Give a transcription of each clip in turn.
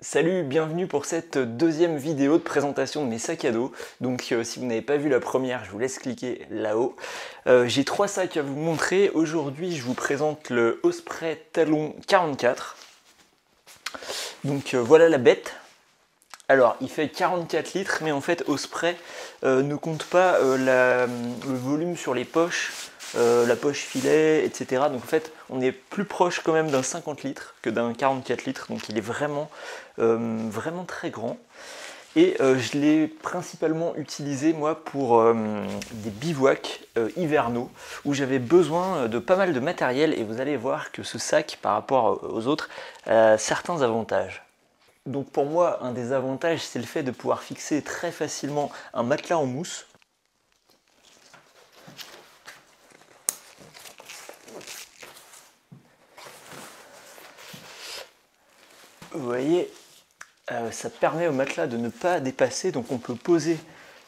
Salut, bienvenue pour cette deuxième vidéo de présentation de mes sacs à dos. Donc euh, si vous n'avez pas vu la première, je vous laisse cliquer là-haut. Euh, j'ai trois sacs à vous montrer. Aujourd'hui, je vous présente le Osprey Talon 44. Donc euh, voilà la bête. Alors, il fait 44 litres, mais en fait, Osprey ne compte pas le volume sur les poches euh, la poche filet, etc. Donc en fait, on est plus proche quand même d'un 50 litres que d'un 44 litres. Donc il est vraiment, euh, vraiment très grand. Et euh, je l'ai principalement utilisé moi pour des bivouacs hivernaux où j'avais besoin de pas mal de matériel et vous allez voir que ce sac par rapport aux autres a certains avantages. Donc pour moi un des avantages c'est le fait de pouvoir fixer très facilement un matelas en mousse vous voyez, euh, ça permet au matelas de ne pas dépasser, donc on peut poser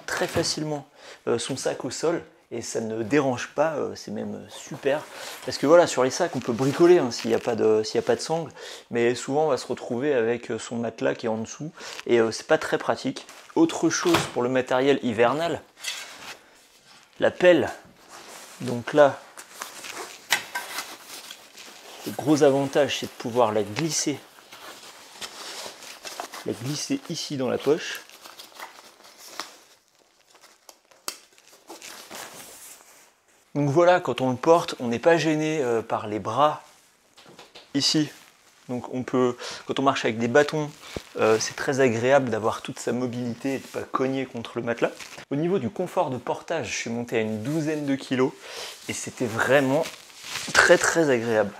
très facilement euh, son sac au sol et ça ne dérange pas, euh, c'est même super. Parce que voilà, sur les sacs, on peut bricoler hein, s'il n'y a, pas de, sangle, mais souvent on va se retrouver avec son matelas qui est en dessous et c'est pas très pratique. Autre chose pour le matériel hivernal, la pelle. Donc là, le gros avantage c'est de pouvoir la glisser la glisser ici dans la poche. Donc voilà, quand on le porte, on n'est pas gêné euh, par les bras ici. Donc on peut, quand on marche avec des bâtons, euh, c'est très agréable d'avoir toute sa mobilité et de ne pas cogner contre le matelas. Au niveau du confort de portage, je suis monté à une douzaine de kilos et c'était vraiment très très agréable.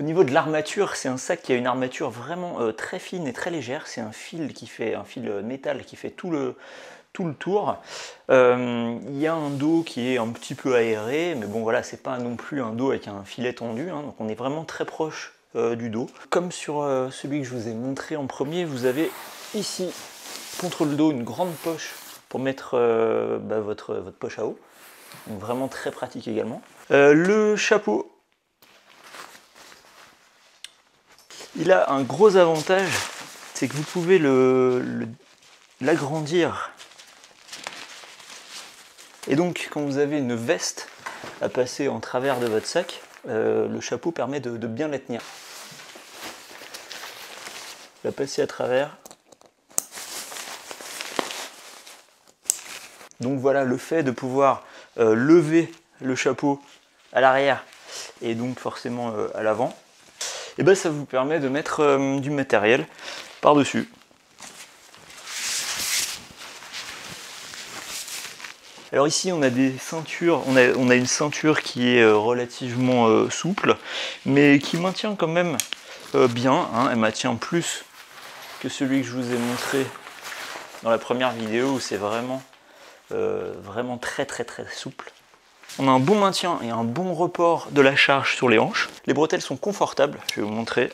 Au niveau de l'armature, c'est un sac qui a une armature vraiment euh, très fine et très légère. C'est un fil qui fait un fil métal qui fait tout le, tout le tour. Euh, il y a un dos qui est un petit peu aéré, mais bon voilà, c'est pas non plus un dos avec un filet tendu, hein. donc on est vraiment très proche euh, du dos. Comme sur celui que je vous ai montré en premier, vous avez ici contre le dos une grande poche pour mettre bah, votre, votre poche à eau. Donc vraiment très pratique également. le chapeau Il a un gros avantage, c'est que vous pouvez l'agrandir. Et donc, quand vous avez une veste à passer en travers de votre sac, euh, le chapeau permet de, bien la tenir. La passer à travers. Donc voilà, le fait de pouvoir euh, lever le chapeau à l'arrière et donc forcément euh, à l'avant, et ben ça vous permet de mettre euh, du matériel par-dessus. Alors ici on a des ceintures, on a, on a une ceinture qui est euh, relativement euh, souple, mais qui maintient quand même bien, hein. elle maintient plus que celui que je vous ai montré dans la première vidéo où c'est vraiment, vraiment très très très souple. On a un bon maintien et un bon report de la charge sur les hanches. Les bretelles sont confortables, je vais vous montrer.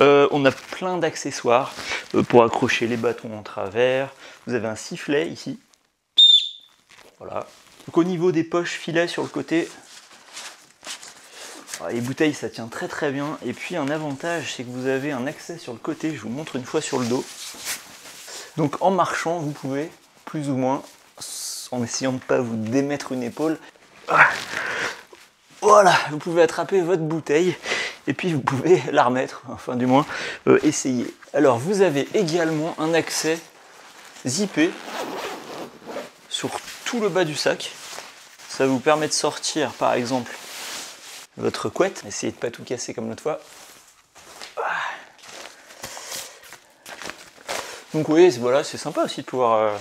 Euh, on a plein d'accessoires euh, pour accrocher les bâtons en travers. Vous avez un sifflet ici. Voilà. Donc au niveau des poches filets sur le côté, ah, les bouteilles ça tient très très bien. Et puis un avantage c'est que vous avez un accès sur le côté, je vous montre une fois sur le dos. Donc en marchant vous pouvez plus ou moins en essayant de ne pas vous démettre une épaule. Voilà, vous pouvez attraper votre bouteille et puis vous pouvez la remettre, enfin du moins euh, essayer. Alors vous avez également un accès zippé sur tout le bas du sac. Ça vous permet de sortir par exemple votre couette. Essayez de ne pas tout casser comme l'autre fois. Donc oui, voilà, c'est sympa aussi de pouvoir euh,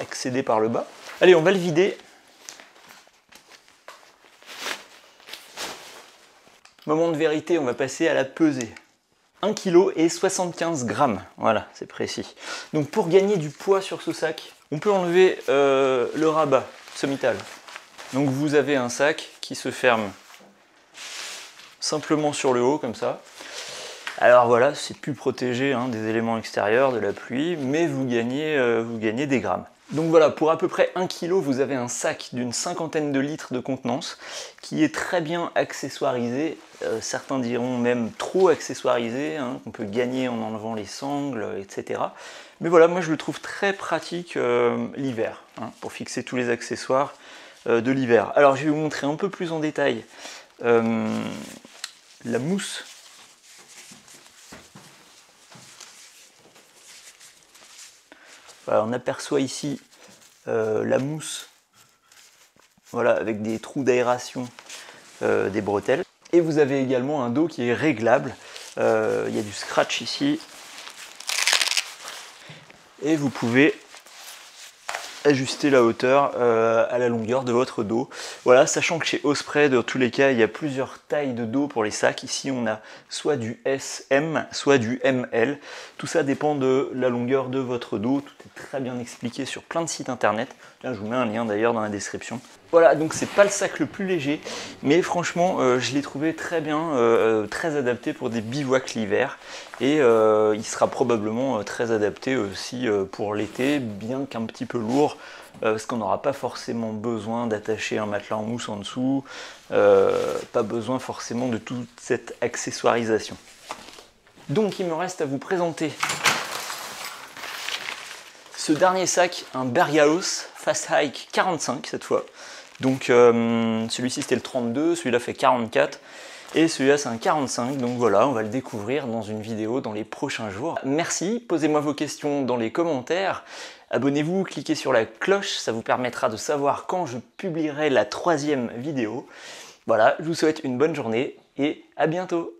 accéder par le bas. Allez, on va le vider. Moment de vérité, on va passer à la pesée. 1 kg et 75 grammes, voilà, c'est précis. Donc pour gagner du poids sur ce sac, on peut enlever euh, le rabat sommital. Donc vous avez un sac qui se ferme simplement sur le haut comme ça. Alors voilà, c'est plus protégé hein, des éléments extérieurs, de la pluie, mais vous gagnez, euh, vous gagnez des grammes. Donc voilà, pour à peu près 1 kg, vous avez un sac d'une cinquantaine de litres de contenance qui est très bien accessoirisé euh, certains diront même trop accessoirisé, hein, qu'on peut gagner en enlevant les sangles, etc. Mais voilà, moi je le trouve très pratique euh, l'hiver, hein, pour fixer tous les accessoires euh, de l'hiver. Alors je vais vous montrer un peu plus en détail la mousse. On aperçoit ici la mousse voilà, avec des trous d'aération des bretelles. Et vous avez également un dos qui est réglable. Euh, il y a du scratch ici. Et vous pouvez ajuster la hauteur euh, à la longueur de votre dos. Voilà, sachant que chez Osprey, dans tous les cas, il y a plusieurs tailles de dos pour les sacs. Ici, on a soit du SM, soit du ML. Tout ça dépend de la longueur de votre dos. Tout est très bien expliqué sur plein de sites internet. Je vous mets un lien d'ailleurs dans la description. Voilà, donc c'est pas le sac le plus léger, mais franchement, euh, je l'ai trouvé très bien, euh, très adapté pour des bivouacs l'hiver. Et il sera probablement très adapté aussi pour l'été, bien qu'un petit peu lourd euh, parce qu'on n'aura pas forcément besoin d'attacher un matelas en mousse en dessous, euh, pas besoin forcément de toute cette accessoirisation. Donc il me reste à vous présenter ce dernier sac, un Berghaus Fast Hike 45 cette fois. Donc euh, celui-ci c'était le 32, celui-là fait 44. Et celui-là c'est un 45, donc voilà, on va le découvrir dans une vidéo dans les prochains jours. Merci, posez-moi vos questions dans les commentaires. Abonnez-vous, cliquez sur la cloche, ça vous permettra de savoir quand je publierai la troisième vidéo. Voilà, je vous souhaite une bonne journée et à bientôt